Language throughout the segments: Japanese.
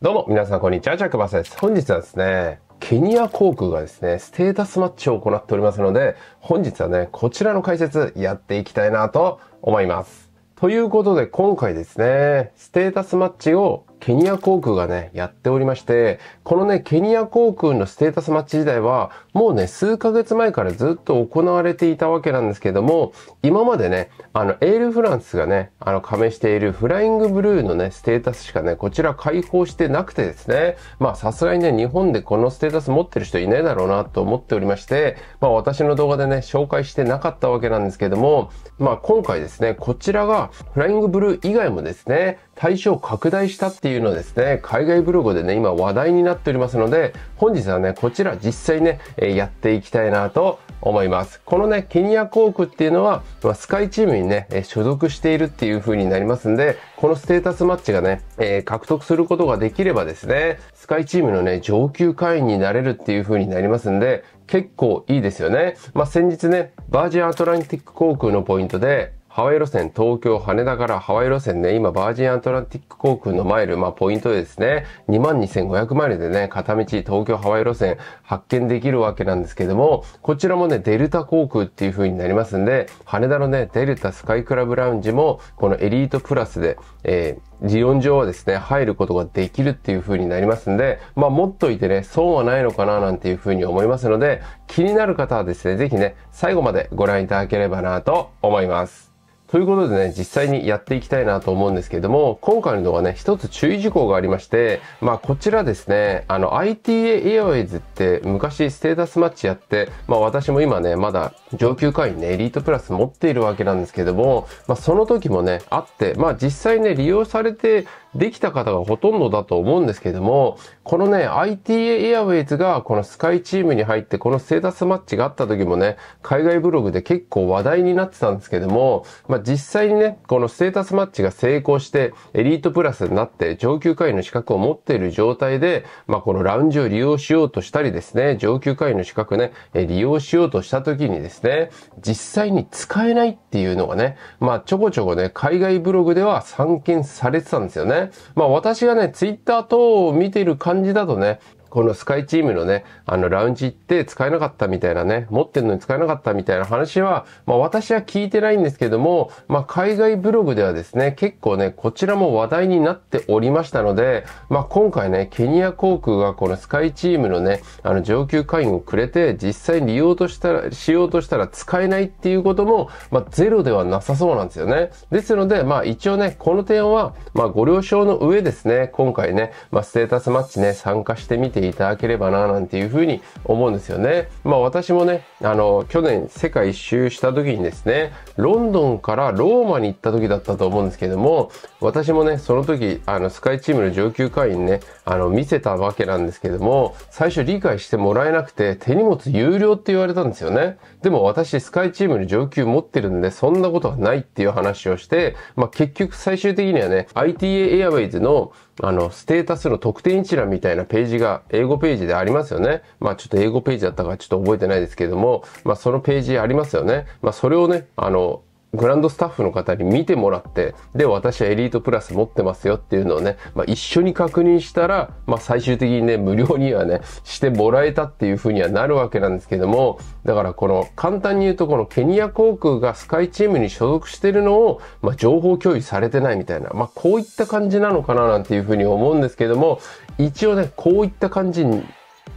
どうも、皆さんこんにちは。ジャックバスです。本日はですね、ケニア航空がですね、ステータスマッチを行っておりますので、本日はね、こちらの解説やっていきたいなと思います。ということで今回ですね、ステータスマッチをケニア航空がね、やっておりまして、このね、ケニア航空のステータスマッチ時代は、もうね、数ヶ月前からずっと行われていたわけなんですけども、今までね、あの、エールフランスがね、あの、加盟しているフライングブルーのね、ステータスしかね、こちら開放してなくてですね、まあ、さすがにね、日本でこのステータス持ってる人いないだろうなと思っておりまして、まあ、私の動画でね、紹介してなかったわけなんですけども、まあ、今回ですね、こちらが、フライングブルー以外もですね、対象拡大したっていうのですね、海外ブログでね、今話題になっておりますので、本日はね、こちら実際ね、やっていきたいなと思います。このね、ケニア航空っていうのは、ま、スカイチームにね、所属しているっていう風になりますんで、このステータスマッチがね、えー、獲得することができればですね、スカイチームのね、上級会員になれるっていう風になりますんで、結構いいですよね。まあ、先日ね、バージンアトランティック航空のポイントで、ハワイ路線、東京、羽田からハワイ路線ね、今、バージンアントランティック航空のマイル、まあ、ポイントでですね、22,500マイルでね、片道、東京、ハワイ路線発見できるわけなんですけども、こちらもね、デルタ航空っていう風になりますんで、羽田のね、デルタスカイクラブラウンジも、このエリートプラスで、えー、理論上はですね、入ることができるっていう風になりますんで、まあ、持っといてね、損はないのかななんていう風に思いますので、気になる方はですね、ぜひね、最後までご覧いただければなと思います。ということでね、実際にやっていきたいなと思うんですけども、今回の動画ね、一つ注意事項がありまして、まあこちらですね、あの ITA Airways って昔ステータスマッチやって、まあ私も今ね、まだ上級会員ね、エリートプラス持っているわけなんですけども、まあその時もね、あって、まあ実際ね、利用されてできた方がほとんどだと思うんですけども、このね、ITA エアウェイズがこのスカイチームに入ってこのステータスマッチがあった時もね、海外ブログで結構話題になってたんですけども、まあ実際にね、このステータスマッチが成功してエリートプラスになって上級会員の資格を持っている状態で、まあこのラウンジを利用しようとしたりですね、上級会員の資格ね、利用しようとした時にですね、実際に使えないっていうのがね、まあちょこちょこね、海外ブログでは散見されてたんですよね。まあ私がね、ツイッター等を見ている感じだとね、このスカイチームのね、あの、ラウンジ行って使えなかったみたいなね、持ってるのに使えなかったみたいな話は、まあ私は聞いてないんですけども、まあ海外ブログではですね、結構ね、こちらも話題になっておりましたので、まあ今回ね、ケニア航空がこのスカイチームのね、あの、上級会員をくれて、実際に利用としたら、しようとしたら使えないっていうことも、まあゼロではなさそうなんですよね。ですので、まあ一応ね、この点は、まあご了承の上ですね、今回ね、まあステータスマッチね、参加してみてていただければななんていうふうに思うんですよね。まあ私もね、あの、去年世界一周した時にですね、ロンドンからローマに行った時だったと思うんですけども、私もね、その時、あの、スカイチームの上級会員ね、あの、見せたわけなんですけども、最初理解してもらえなくて、手荷物有料って言われたんですよね。でも私、スカイチームの上級持ってるんで、そんなことはないっていう話をして、まあ結局最終的にはね、ITA エアウェイズのあの、ステータスの特典一覧みたいなページが英語ページでありますよね。まあちょっと英語ページだったかちょっと覚えてないですけれども、まあそのページありますよね。まあそれをね、あの、グランドスタッフの方に見てもらって、で、私はエリートプラス持ってますよっていうのをね、まあ、一緒に確認したら、まあ、最終的にね、無料にはね、してもらえたっていう風にはなるわけなんですけども、だからこの、簡単に言うとこのケニア航空がスカイチームに所属してるのを、まあ、情報共有されてないみたいな、まあ、こういった感じなのかななんていう風に思うんですけども、一応ね、こういった感じにっ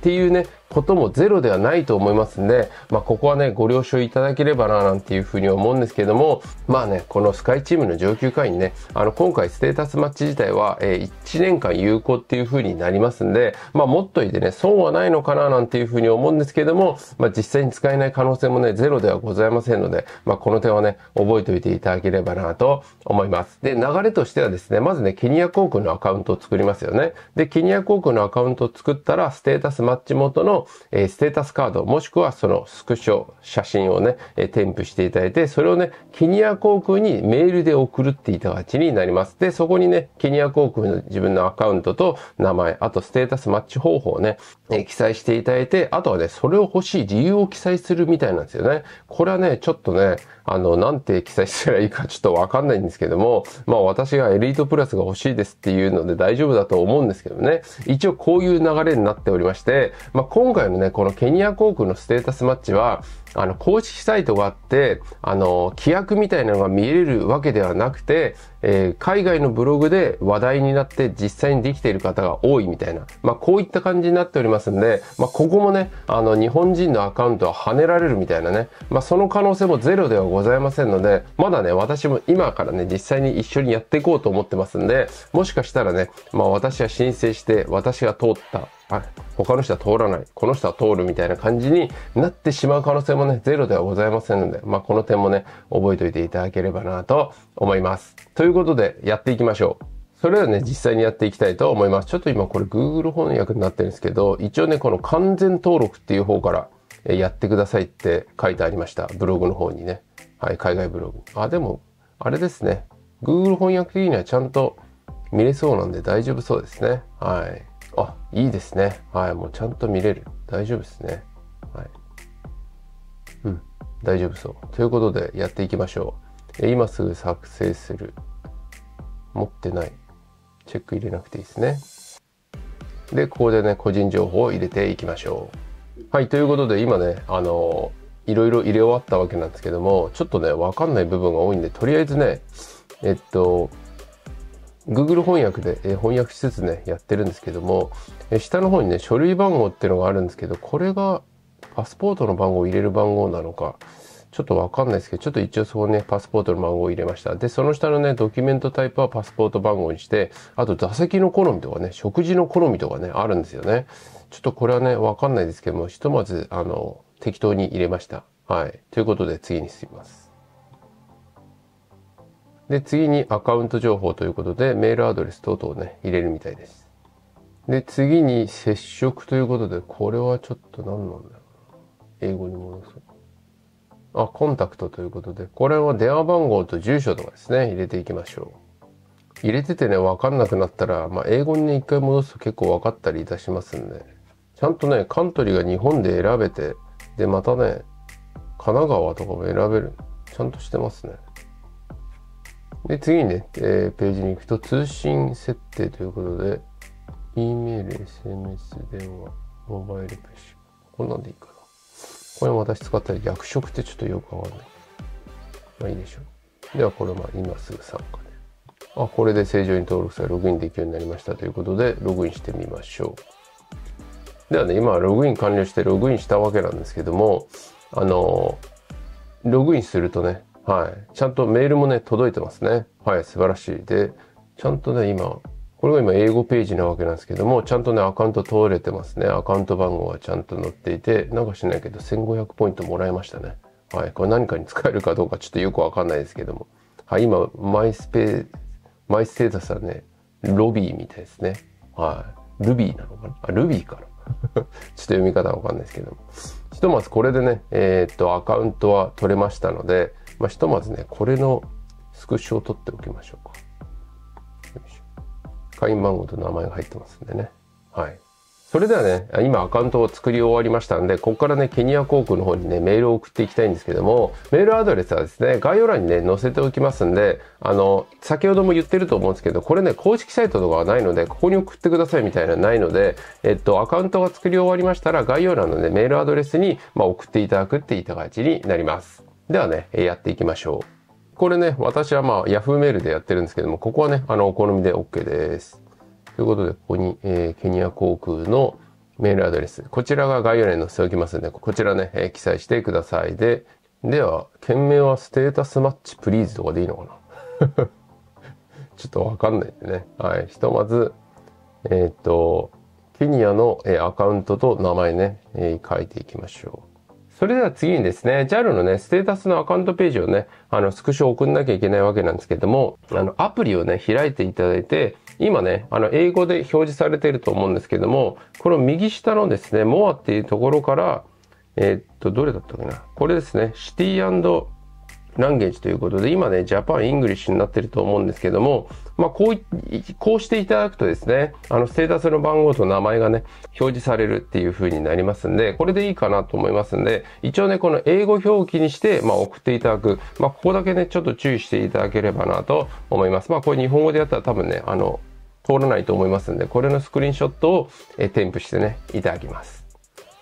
ていうね、こともゼロではないと思いますんで、まあ、ここはね、ご了承いただければな、なんていうふうに思うんですけども、まあね、このスカイチームの上級会員ね、あの、今回ステータスマッチ自体は、えー、1年間有効っていうふうになりますんで、まあ、持っといてね、損はないのかな、なんていうふうに思うんですけども、まあ、実際に使えない可能性もね、ゼロではございませんので、まあ、この点はね、覚えておいていただければな、と思います。で、流れとしてはですね、まずね、ケニア航空のアカウントを作りますよね。で、ケニア航空のアカウントを作ったら、ステータスマッチ元のえ、ステータスカード、もしくはそのスクショ、写真をね、え、添付していただいて、それをね、ケニア航空にメールで送るっていた形になります。で、そこにね、ケニア航空の自分のアカウントと名前、あとステータスマッチ方法をね、え、記載していただいて、あとはね、それを欲しい理由を記載するみたいなんですよね。これはね、ちょっとね、あの、なんて記載したらいいかちょっとわかんないんですけども、まあ私がエリートプラスが欲しいですっていうので大丈夫だと思うんですけどね。一応こういう流れになっておりまして、まあ今今回のね、このケニア航空のステータスマッチは、あの、公式サイトがあって、あの、規約みたいなのが見れるわけではなくて、えー、海外のブログで話題になって実際にできている方が多いみたいな、まあ、こういった感じになっておりますんで、まあ、ここもね、あの、日本人のアカウントは跳ねられるみたいなね、まあ、その可能性もゼロではございませんので、まだね、私も今からね、実際に一緒にやっていこうと思ってますんで、もしかしたらね、まあ、私は申請して、私が通った、他の人は通らない、この人は通るみたいな感じになってしまう可能性もね、ゼロではございませんので、まあ、この点もね、覚えておいていただければなと思います。ということで、やっていきましょう。それではね、実際にやっていきたいと思います。ちょっと今これ Google 翻訳になってるんですけど、一応ね、この完全登録っていう方からやってくださいって書いてありました。ブログの方にね。はい、海外ブログ。あ、でも、あれですね。Google 翻訳的にはちゃんと見れそうなんで大丈夫そうですね。はい。あ、いいですね。はい、もうちゃんと見れる。大丈夫ですね。はい。大丈夫そう。ということで、やっていきましょう。今すぐ作成する。持ってない。チェック入れなくていいですね。で、ここでね、個人情報を入れていきましょう。はい、ということで、今ね、あのいろいろ入れ終わったわけなんですけども、ちょっとね、わかんない部分が多いんで、とりあえずね、えっと、Google 翻訳で、え翻訳しつつね、やってるんですけども、え下の方にね、書類番号っていうのがあるんですけど、これがパスポートの番号を入れる番号なのか、ちょっとわかんないですけど、ちょっと一応そこね、パスポートの番号を入れました。で、その下のね、ドキュメントタイプはパスポート番号にして、あと座席の好みとかね、食事の好みとかね、あるんですよね。ちょっとこれはね、わかんないですけども、ひとまず、あの、適当に入れました。はい。ということで、次に進みます。で、次にアカウント情報ということで、メールアドレス等々をね、入れるみたいです。で、次に接触ということで、これはちょっと何なんだろう。英語に戻す。あ、コンタクトということで、これは電話番号と住所とかですね、入れていきましょう。入れててね、わかんなくなったら、まあ、英語にね、一回戻すと結構わかったりいたしますんで、ちゃんとね、カントリーが日本で選べて、で、またね、神奈川とかも選べる。ちゃんとしてますね。で、次にね、えー、ページに行くと、通信設定ということで、E メール、SMS、電話、モバイルプッシュ。こんなんでいいか。これも私使ったり、役職ってちょっとよくわかんない。まあいいでしょう。では、これまあ今すぐ参加で。あ、これで正常に登録されログインできるようになりましたということで、ログインしてみましょう。ではね、今ログイン完了してログインしたわけなんですけども、あの、ログインするとね、はい。ちゃんとメールもね、届いてますね。はい、素晴らしい。で、ちゃんとね、今、これが今英語ページなわけなんですけども、ちゃんとね、アカウント通れてますね。アカウント番号がちゃんと載っていて、なんかしないけど、1500ポイントもらいましたね。はい。これ何かに使えるかどうかちょっとよくわかんないですけども。はい、今、マイスペー、マイステータスはね、ロビーみたいですね。はい。ルビーなのかな？あ、ルビーかな？ちょっと読み方わかんないですけども。ひとまずこれでね、えー、っと、アカウントは取れましたので、まあ、ひとまずね、これのスクショを取っておきましょうか。会員番号と名前が入ってますんでね。はい。それではね、今アカウントを作り終わりましたんで、ここからね、ケニア航空の方にね、メールを送っていきたいんですけども、メールアドレスはですね、概要欄にね、載せておきますんで、あの、先ほども言ってると思うんですけど、これね、公式サイトとかはないので、ここに送ってくださいみたいなのはないので、えっと、アカウントが作り終わりましたら、概要欄のね、メールアドレスに、まあ、送っていただくっていった形になります。ではね、やっていきましょう。これね、私はまあ Yahoo メールでやってるんですけども、ここはね、あの、お好みで OK です。ということで、ここに、えー、ケニア航空のメールアドレス。こちらが概要欄に載せておきますので、こちらね、えー、記載してください。で、では、件名は status match please とかでいいのかな？ちょっとわかんないんでね。はい。ひとまず、えー、っと、ケニアの、えー、アカウントと名前ね、えー、書いていきましょう。それでは次にですね、JAL のね、ステータスのアカウントページをね、あの、スクショを送んなきゃいけないわけなんですけども、あの、アプリをね、開いていただいて、今ね、あの、英語で表示されていると思うんですけども、この右下のですね、 more っていうところから、えー、っと、どれだったかな？これですね、 city language ということで、今ね、 Japan English になってると思うんですけども、まあ、こう、こうしていただくとですね、あの、ステータスの番号と名前がね、表示されるっていう風になりますんで、これでいいかなと思いますんで、一応ね、この英語表記にして、まあ、送っていただく。まあ、ここだけね、ちょっと注意していただければなと思います。まあ、これ日本語でやったら多分ね、あの、通らないと思いますんで、これのスクリーンショットを、え添付してね、いただきます。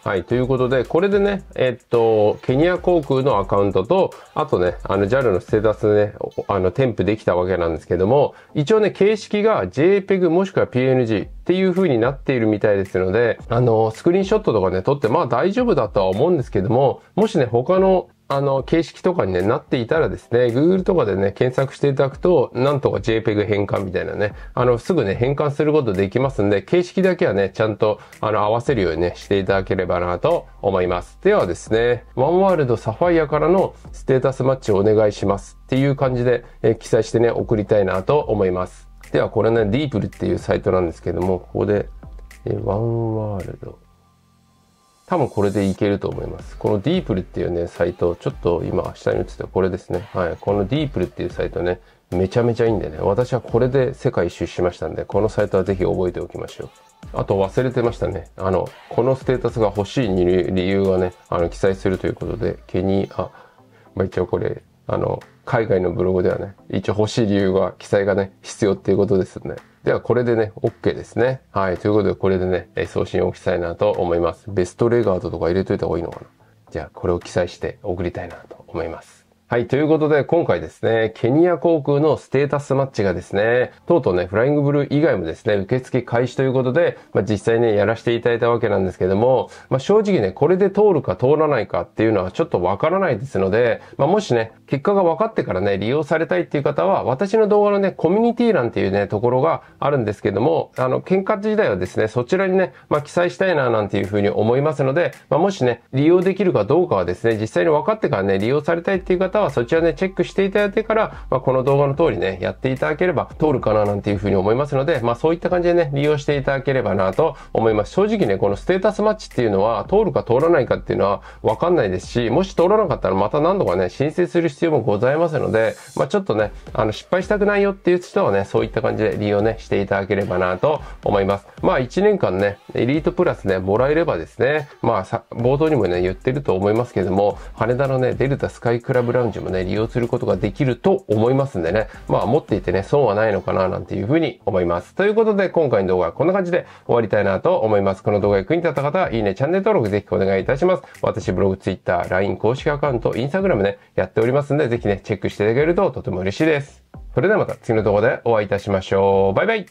はい。ということで、これでね、えっと、ケニア航空のアカウントと、あとね、あの JAL のステータスね、あの、添付できたわけなんですけども、一応ね、形式が JPEG もしくは PNG っていう風になっているみたいですので、あの、スクリーンショットとかね、撮って、まあ大丈夫だとは思うんですけども、もしね、他のあの、形式とかに、ね、なっていたらですね、Google とかでね、検索していただくと、なんとか JPEG 変換みたいなね、あの、すぐね、変換することできますんで、形式だけはね、ちゃんと、あの、合わせるようにね、していただければなと思います。ではですね、ワンワールドサファイアからのステータスマッチをお願いしますっていう感じで、え記載してね、送りたいなと思います。では、これね、ディープルっていうサイトなんですけども、ここで、えワンワールド、多分これでいけると思います。このディープルっていうね、サイト、ちょっと今下に映ってたこれですね。はい。このディープルっていうサイトね、めちゃめちゃいいんでね。私はこれで世界一周しましたんで、このサイトはぜひ覚えておきましょう。あと忘れてましたね。あの、このステータスが欲しい理由がね、あの、記載するということで、ケニー、あ、まあ、一応これ、あの、海外のブログではね、一応欲しい理由が、記載がね、必要っていうことですね。では、これでね、OK ですね。はい。ということで、これでね、送信を記載なと思います。ベストレガードとか入れといた方がいいのかな。じゃあ、これを記載して送りたいなと思います。はい。ということで、今回ですね、ケニア航空のステータスマッチがですね、とうとうね、フライングブルー以外もですね、受付開始ということで、まあ、実際ね、やらせていただいたわけなんですけども、まあ、正直ね、これで通るか通らないかっていうのはちょっとわからないですので、まあ、もしね、結果が分かってからね、利用されたいっていう方は、私の動画のね、コミュニティ欄っていうね、ところがあるんですけども、あの、喧嘩時代はですね、そちらにね、まあ、記載したいな、なんていうふうに思いますので、まあ、もしね、利用できるかどうかはですね、実際に分かってからね、利用されたいっていう方は、そちらね、チェックしていただいてから、まあ、この動画の通りね、やっていただければ通るかな、なんていうふうに思いますので、まあ、そういった感じでね、利用していただければな、と思います。正直ね、このステータスマッチっていうのは、通るか通らないかっていうのは分かんないですし、もし通らなかったらまた何度かね、申請する必要もございますので、まあ、ちょっとね、あの、失敗したくないよっていう人はね、そういった感じで利用ね、していただければなと思います。まあ、1年間ね、エリートプラスね、もらえればですね、まあ、さ、冒頭にもね、言ってると思いますけども、羽田のね、デルタスカイクラブラウンジもね、利用することができると思いますんでね、まあ、持っていてね、損はないのかな、なんていうふうに思います。ということで、今回の動画はこんな感じで終わりたいなと思います。この動画が役に立った方は、いいね、チャンネル登録ぜひお願いいたします。私、ブログ、ツイッター、LINE 公式アカウント、インスタグラムね、やっておりますますんで、ぜひね、チェックしていただけるととても嬉しいです。それではまた次の動画でお会いいたしましょう。バイバイ